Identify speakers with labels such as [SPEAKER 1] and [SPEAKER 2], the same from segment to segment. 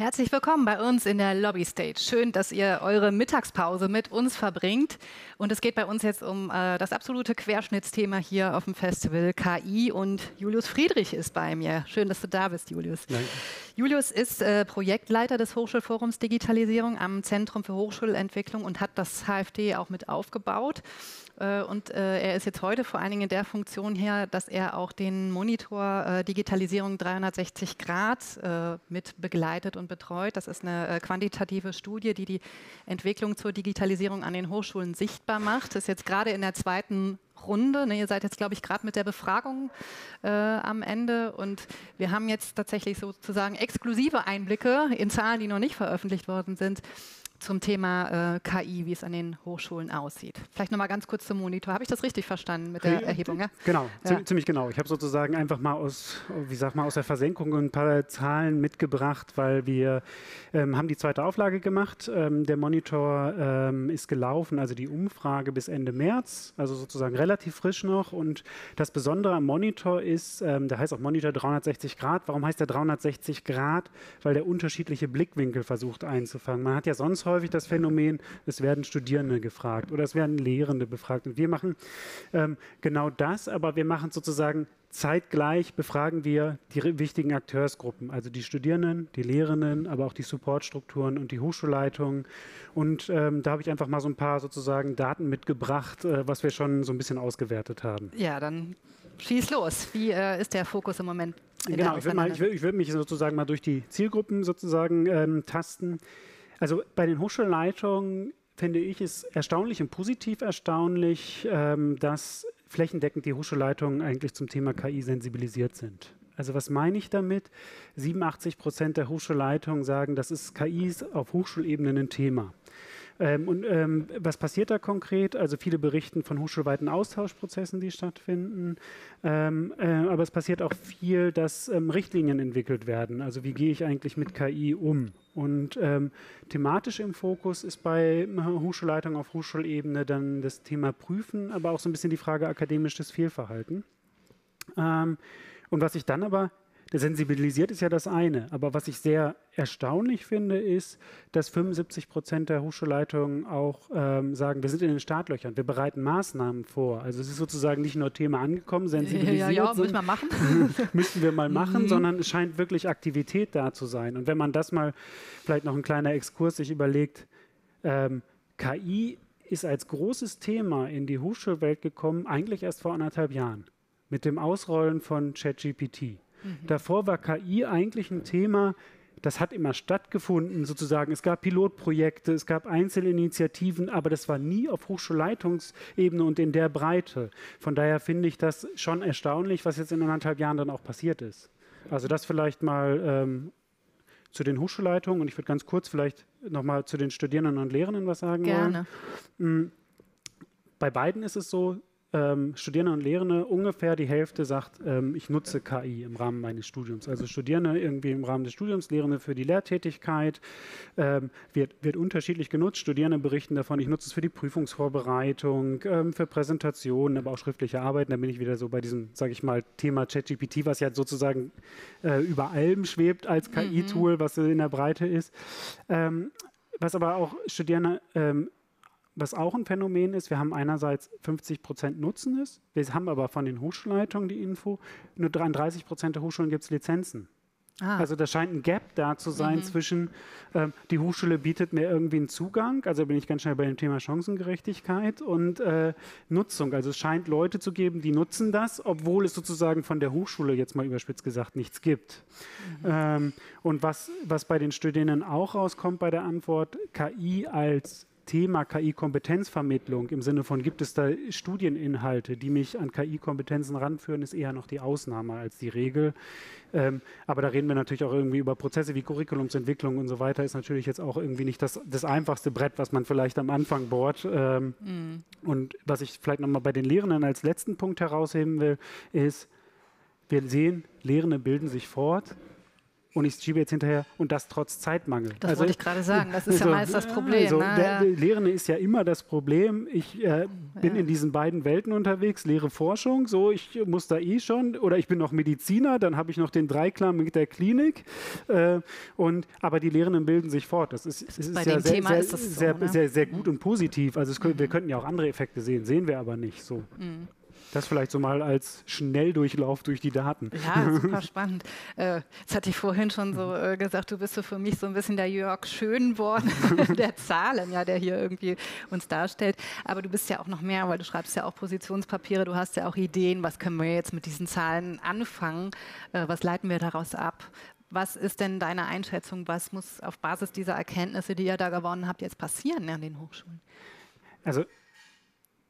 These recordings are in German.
[SPEAKER 1] Herzlich willkommen bei uns in der Lobby Stage. Schön, dass ihr eure Mittagspause mit uns verbringt. Und es geht bei uns jetzt um äh, das absolute Querschnittsthema hier auf dem Festival KI. Und Julius Friedrich ist bei mir. Schön, dass du da bist, Julius. Danke. Julius ist äh, Projektleiter des Hochschulforums Digitalisierung am Zentrum für Hochschulentwicklung und hat das HFD auch mit aufgebaut. Äh, und äh, er ist jetzt heute vor allen Dingen in der Funktion her, dass er auch den Monitor äh, Digitalisierung 360 Grad mit begleitet und betreut. Das ist eine quantitative Studie, die die Entwicklung zur Digitalisierung an den Hochschulen sichtbar macht. Das ist jetzt gerade in der zweiten Runde. Ne, ihr seid jetzt, glaube ich, gerade mit der Befragung äh, am Ende und wir haben jetzt tatsächlich sozusagen exklusive Einblicke in Zahlen, die noch nicht veröffentlicht worden sind, zum Thema äh, KI, wie es an den Hochschulen aussieht. Vielleicht noch mal ganz kurz zum Monitor. Habe ich das richtig verstanden mit der Erhebung? Ja?
[SPEAKER 2] Genau, ja. ziemlich genau. Ich habe sozusagen einfach mal aus, wie sag mal, aus der Versenkung ein paar Zahlen mitgebracht, weil wir ähm, haben die zweite Auflage gemacht. Ähm, der Monitor ähm, ist gelaufen, also die Umfrage bis Ende März, also sozusagen relativ frisch noch. Und das Besondere am Monitor ist, ähm, der heißt auch Monitor 360 Grad. Warum heißt der 360 Grad? Weil der unterschiedliche Blickwinkel versucht einzufangen. Man hat ja sonst häufig das Phänomen, es werden Studierende gefragt oder es werden Lehrende befragt. Und wir machen ähm, genau das, aber wir machen sozusagen zeitgleich befragen wir die wichtigen Akteursgruppen, also die Studierenden, die Lehrenden, aber auch die Supportstrukturen und die Hochschulleitungen. Und ähm, da habe ich einfach mal so ein paar sozusagen Daten mitgebracht, äh, was wir schon so ein bisschen ausgewertet haben.
[SPEAKER 1] Ja, dann schieß los. Wie äh, ist der Fokus im Moment?
[SPEAKER 2] Genau, ich würde würd, mich sozusagen mal durch die Zielgruppen sozusagen ähm, tasten. Also bei den Hochschulleitungen finde ich es erstaunlich und positiv erstaunlich, ähm, dass flächendeckend die Hochschulleitungen eigentlich zum Thema KI sensibilisiert sind. Also was meine ich damit? 87 Prozent der Hochschulleitungen sagen, das ist KI auf Hochschulebene ein Thema. Ähm, und ähm, was passiert da konkret? Also viele berichten von hochschulweiten Austauschprozessen, die stattfinden. Ähm, äh, aber es passiert auch viel, dass ähm, Richtlinien entwickelt werden. Also wie gehe ich eigentlich mit KI um? Und ähm, thematisch im Fokus ist bei Hochschulleitung auf Hochschulebene dann das Thema Prüfen, aber auch so ein bisschen die Frage akademisches Fehlverhalten. Ähm, und was ich dann aber Sensibilisiert ist ja das eine, aber was ich sehr erstaunlich finde, ist, dass 75 Prozent der Hochschulleitungen auch ähm, sagen, wir sind in den Startlöchern, wir bereiten Maßnahmen vor. Also es ist sozusagen nicht nur Thema angekommen, sensibilisiert. Ja, ja,
[SPEAKER 1] müssen wir machen.
[SPEAKER 2] müssen wir mal machen, mhm. sondern es scheint wirklich Aktivität da zu sein. Und wenn man das mal, vielleicht noch ein kleiner Exkurs, sich überlegt, ähm, KI ist als großes Thema in die Hochschulwelt gekommen, eigentlich erst vor anderthalb Jahren, mit dem Ausrollen von ChatGPT. Mhm. Davor war KI eigentlich ein Thema, das hat immer stattgefunden, sozusagen. Es gab Pilotprojekte, es gab Einzelinitiativen, aber das war nie auf Hochschulleitungsebene und in der Breite. Von daher finde ich das schon erstaunlich, was jetzt in anderthalb Jahren dann auch passiert ist. Also das vielleicht mal ähm, zu den Hochschulleitungen und ich würde ganz kurz vielleicht nochmal zu den Studierenden und Lehrenden was sagen
[SPEAKER 1] Gerne.
[SPEAKER 2] wollen. Mm, bei beiden ist es so, ähm, Studierende und Lehrende, ungefähr die Hälfte sagt, ähm, ich nutze KI im Rahmen meines Studiums. Also Studierende irgendwie im Rahmen des Studiums, Lehrende für die Lehrtätigkeit, ähm, wird, wird unterschiedlich genutzt. Studierende berichten davon, ich nutze es für die Prüfungsvorbereitung, ähm, für Präsentationen, aber auch schriftliche Arbeiten. Da bin ich wieder so bei diesem, sage ich mal, Thema ChatGPT, was ja sozusagen äh, über allem schwebt als KI-Tool, mhm. was in der Breite ist. Ähm, was aber auch Studierende ähm, was auch ein Phänomen ist, wir haben einerseits 50 Prozent Nutzen ist, wir haben aber von den Hochschulleitungen die Info, nur 33 Prozent der Hochschulen gibt es Lizenzen. Ah. Also da scheint ein Gap da zu sein mhm. zwischen, äh, die Hochschule bietet mir irgendwie einen Zugang, also bin ich ganz schnell bei dem Thema Chancengerechtigkeit und äh, Nutzung. Also es scheint Leute zu geben, die nutzen das, obwohl es sozusagen von der Hochschule jetzt mal überspitzt gesagt nichts gibt. Mhm. Ähm, und was, was bei den Studierenden auch rauskommt bei der Antwort, KI als Thema KI-Kompetenzvermittlung im Sinne von, gibt es da Studieninhalte, die mich an KI-Kompetenzen ranführen, ist eher noch die Ausnahme als die Regel. Ähm, aber da reden wir natürlich auch irgendwie über Prozesse wie Curriculumsentwicklung und so weiter, ist natürlich jetzt auch irgendwie nicht das, das einfachste Brett, was man vielleicht am Anfang bohrt. Ähm, mhm. Und was ich vielleicht nochmal bei den Lehrenden als letzten Punkt herausheben will, ist, wir sehen, Lehrende bilden sich fort, und ich schiebe jetzt hinterher und das trotz Zeitmangel.
[SPEAKER 1] Das also, wollte ich gerade sagen, das ist also, ja meist das Problem. Also,
[SPEAKER 2] ne? der, Lehrende ist ja immer das Problem. Ich äh, bin ja. in diesen beiden Welten unterwegs, lehre Forschung, so ich muss da eh schon, oder ich bin noch Mediziner, dann habe ich noch den Dreiklang mit der Klinik. Äh, und, aber die Lehrenden bilden sich fort. Das ist, ist
[SPEAKER 1] Bei
[SPEAKER 2] ja
[SPEAKER 1] dem
[SPEAKER 2] sehr,
[SPEAKER 1] Thema
[SPEAKER 2] sehr,
[SPEAKER 1] ist das
[SPEAKER 2] so, sehr,
[SPEAKER 1] ne?
[SPEAKER 2] sehr, sehr, gut und positiv. Also es, mhm. wir könnten ja auch andere Effekte sehen, sehen wir aber nicht so. Mhm. Das vielleicht so mal als Schnelldurchlauf durch die Daten.
[SPEAKER 1] Ja, super spannend. Äh, jetzt hatte ich vorhin schon so äh, gesagt, du bist so für mich so ein bisschen der Jörg Schönborn der Zahlen, ja, der hier irgendwie uns darstellt. Aber du bist ja auch noch mehr, weil du schreibst ja auch Positionspapiere, du hast ja auch Ideen, was können wir jetzt mit diesen Zahlen anfangen, äh, was leiten wir daraus ab? Was ist denn deine Einschätzung? Was muss auf Basis dieser Erkenntnisse, die ihr da gewonnen habt, jetzt passieren an den Hochschulen?
[SPEAKER 2] Also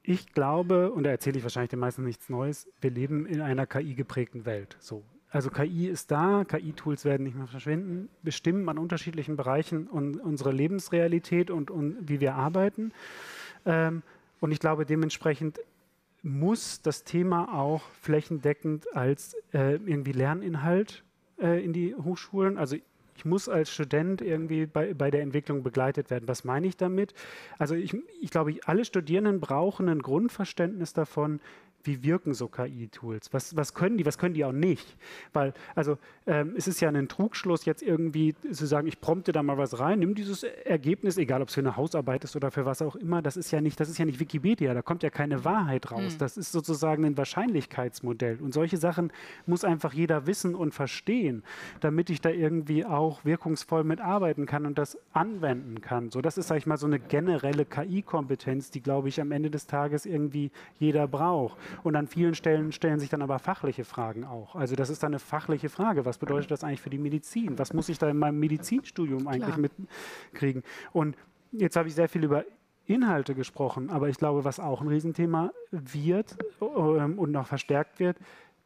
[SPEAKER 2] ich glaube, und da erzähle ich wahrscheinlich den meisten nichts Neues, wir leben in einer KI-geprägten Welt. So. Also KI ist da, KI-Tools werden nicht mehr verschwinden, bestimmen an unterschiedlichen Bereichen un unsere Lebensrealität und, und, wie wir arbeiten. Ähm, und ich glaube, dementsprechend muss das Thema auch flächendeckend als äh, irgendwie Lerninhalt äh, in die Hochschulen, also ich muss als Student irgendwie bei, bei der Entwicklung begleitet werden. Was meine ich damit? Also ich, ich glaube, alle Studierenden brauchen ein Grundverständnis davon, wie wirken so KI-Tools? Was, was können die, was können die auch nicht? Weil, also ähm, es ist ja ein Trugschluss, jetzt irgendwie zu sagen, ich prompte da mal was rein, nimm dieses Ergebnis, egal ob es für eine Hausarbeit ist oder für was auch immer, das ist ja nicht, das ist ja nicht Wikipedia, da kommt ja keine Wahrheit raus. Mhm. Das ist sozusagen ein Wahrscheinlichkeitsmodell. Und solche Sachen muss einfach jeder wissen und verstehen, damit ich da irgendwie auch wirkungsvoll mitarbeiten kann und das anwenden kann. So, das ist, sag ich mal, so eine generelle KI-Kompetenz, die, glaube ich, am Ende des Tages irgendwie jeder braucht. Und an vielen Stellen stellen sich dann aber fachliche Fragen auch. Also das ist dann eine fachliche Frage. Was bedeutet das eigentlich für die Medizin? Was muss ich da in meinem Medizinstudium eigentlich Klar. mitkriegen? Und jetzt habe ich sehr viel über Inhalte gesprochen, aber ich glaube, was auch ein Riesenthema wird ähm, und noch verstärkt wird,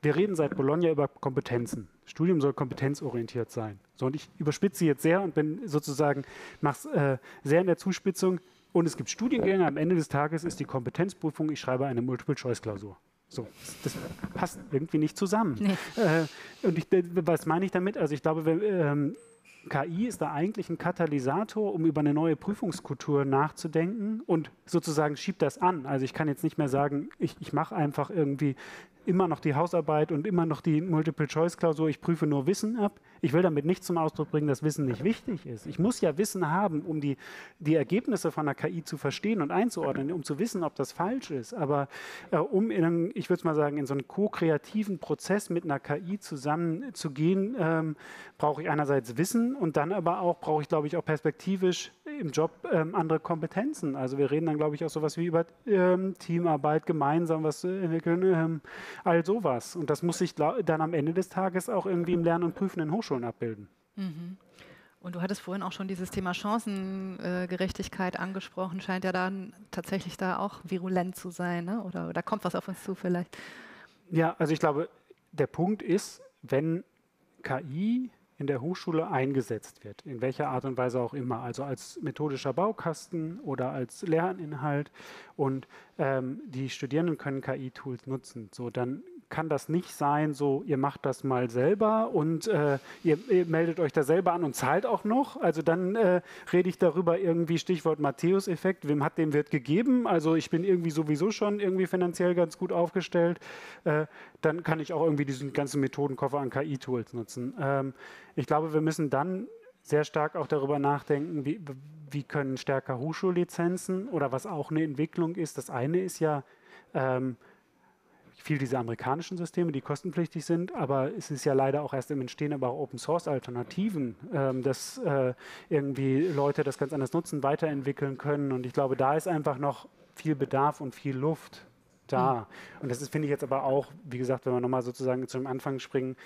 [SPEAKER 2] wir reden seit Bologna über Kompetenzen. Studium soll kompetenzorientiert sein. So, und ich überspitze jetzt sehr und bin sozusagen, mache es äh, sehr in der Zuspitzung. Und es gibt Studiengänge, am Ende des Tages ist die Kompetenzprüfung, ich schreibe eine Multiple-Choice-Klausur. So, das passt irgendwie nicht zusammen. Nee. Äh, und ich, was meine ich damit? Also ich glaube, wenn, ähm, KI ist da eigentlich ein Katalysator, um über eine neue Prüfungskultur nachzudenken und sozusagen schiebt das an. Also ich kann jetzt nicht mehr sagen, ich, ich mache einfach irgendwie immer noch die Hausarbeit und immer noch die Multiple-Choice-Klausur, ich prüfe nur Wissen ab. Ich will damit nicht zum Ausdruck bringen, dass Wissen nicht wichtig ist. Ich muss ja Wissen haben, um die, die Ergebnisse von der KI zu verstehen und einzuordnen, um zu wissen, ob das falsch ist. Aber äh, um in einen, ich würde mal sagen, in so einen ko-kreativen Prozess mit einer KI zusammenzugehen, ähm, brauche ich einerseits Wissen und dann aber auch, brauche ich, glaube ich, auch perspektivisch im Job ähm, andere Kompetenzen. Also wir reden dann, glaube ich, auch sowas wie über ähm, Teamarbeit, gemeinsam was entwickeln, ähm, all sowas. Und das muss sich dann am Ende des Tages auch irgendwie im Lernen und Prüfen in Hochschulen abbilden. Mhm.
[SPEAKER 1] Und du hattest vorhin auch schon dieses Thema Chancengerechtigkeit äh, angesprochen, scheint ja dann tatsächlich da auch virulent zu sein, ne? oder, oder kommt was auf uns zu vielleicht?
[SPEAKER 2] Ja, also ich glaube, der Punkt ist, wenn KI in der Hochschule eingesetzt wird, in welcher Art und Weise auch immer, also als methodischer Baukasten oder als Lerninhalt. Und ähm, die Studierenden können KI-Tools nutzen, so dann kann das nicht sein, so ihr macht das mal selber und äh, ihr, ihr, meldet euch da selber an und zahlt auch noch. Also dann äh, rede ich darüber irgendwie Stichwort Matthäus-Effekt, wem hat dem wird gegeben. Also ich bin irgendwie sowieso schon irgendwie finanziell ganz gut aufgestellt. Äh, dann kann ich auch irgendwie diesen ganzen Methodenkoffer an KI-Tools nutzen. Ähm, ich glaube, wir müssen dann sehr stark auch darüber nachdenken, wie, wie können stärker Hochschullizenzen oder was auch eine Entwicklung ist. Das eine ist ja, ähm, viel diese amerikanischen Systeme, die kostenpflichtig sind, aber es ist ja leider auch erst im Entstehen, aber auch Open Source Alternativen, ähm, dass äh, irgendwie Leute das ganz anders nutzen, weiterentwickeln können. Und ich glaube, da ist einfach noch viel Bedarf und viel Luft da. Mhm. Und das ist, finde ich jetzt aber auch, wie gesagt, wenn wir nochmal sozusagen zum Anfang springen,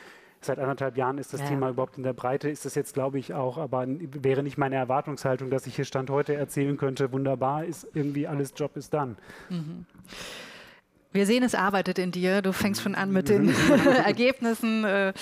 [SPEAKER 2] seit anderthalb Jahren ist das ja. Thema überhaupt in der Breite, ist das jetzt, glaube ich, auch, aber wäre nicht meine Erwartungshaltung, dass ich hier Stand heute erzählen könnte, wunderbar, ist irgendwie alles Job ist dann. Mhm.
[SPEAKER 1] Wir sehen, es arbeitet in dir. Du fängst schon an mit den Ergebnissen, äh,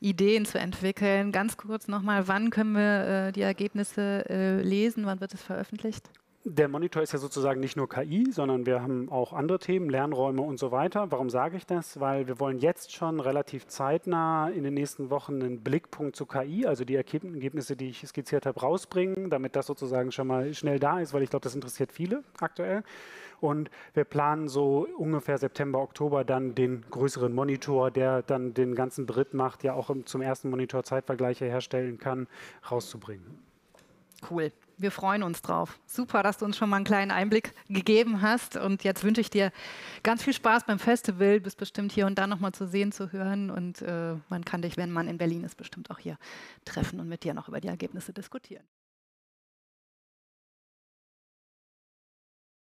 [SPEAKER 1] Ideen zu entwickeln. Ganz kurz nochmal, wann können wir äh, die Ergebnisse äh, lesen? Wann wird es veröffentlicht?
[SPEAKER 2] Der Monitor ist ja sozusagen nicht nur KI, sondern wir haben auch andere Themen, Lernräume und so weiter. Warum sage ich das? Weil wir wollen jetzt schon relativ zeitnah in den nächsten Wochen einen Blickpunkt zu KI, also die Ergebnisse, die ich skizziert habe, rausbringen, damit das sozusagen schon mal schnell da ist, weil ich glaube, das interessiert viele aktuell. Und wir planen so ungefähr September, Oktober dann den größeren Monitor, der dann den ganzen Brit macht, ja auch zum ersten Monitor Zeitvergleiche herstellen kann, rauszubringen.
[SPEAKER 1] Cool. Wir freuen uns drauf. Super, dass du uns schon mal einen kleinen Einblick gegeben hast. Und jetzt wünsche ich dir ganz viel Spaß beim Festival. Du bist bestimmt hier und da nochmal zu sehen, zu hören. Und äh, man kann dich, wenn man in Berlin ist, bestimmt auch hier treffen und mit dir noch über die Ergebnisse diskutieren.